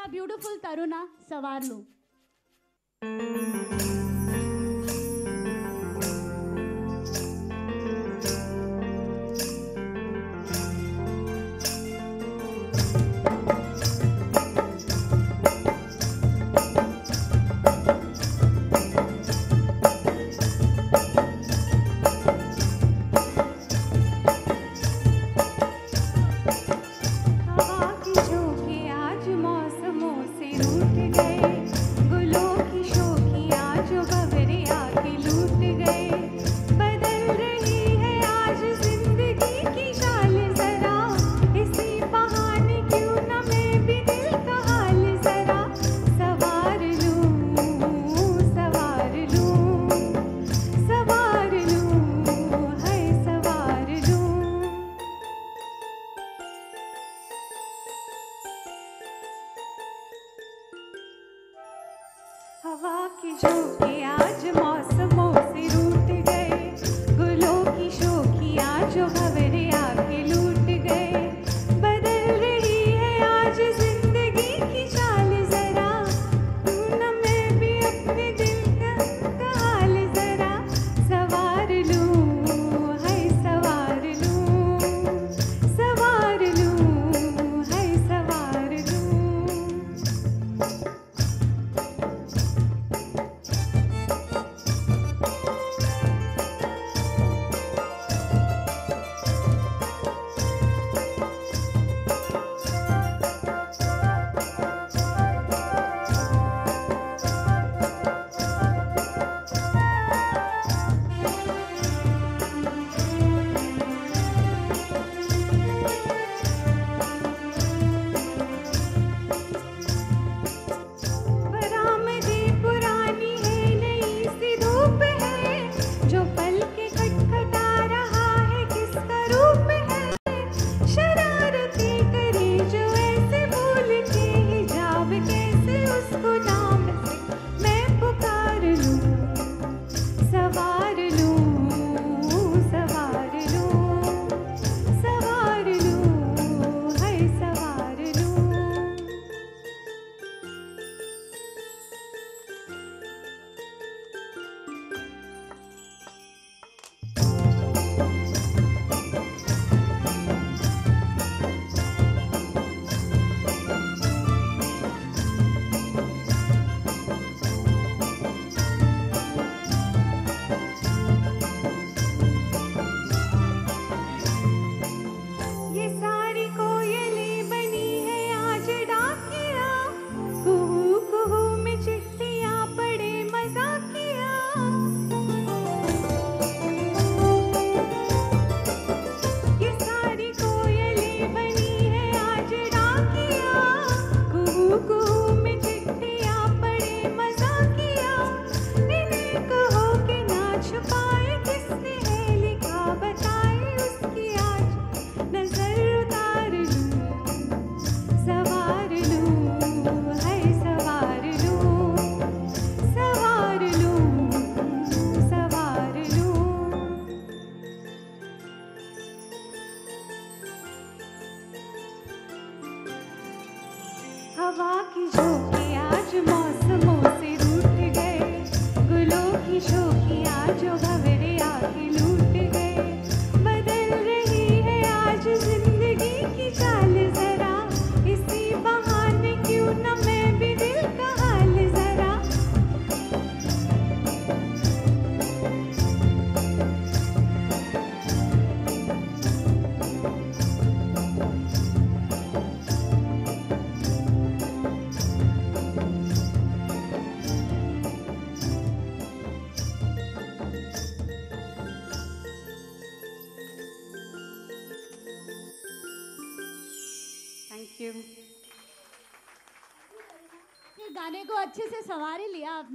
మన బ్యూటిఫుల్ తరుణ సవార్లు हवा की झोंके आज मौसम हवा की झोंकी आज मौसमों से रूठ गए। गुलों की झोंकी आज भवे फिर गाने को अच्छे से सवारी लिया आपने।